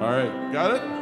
All right, got it?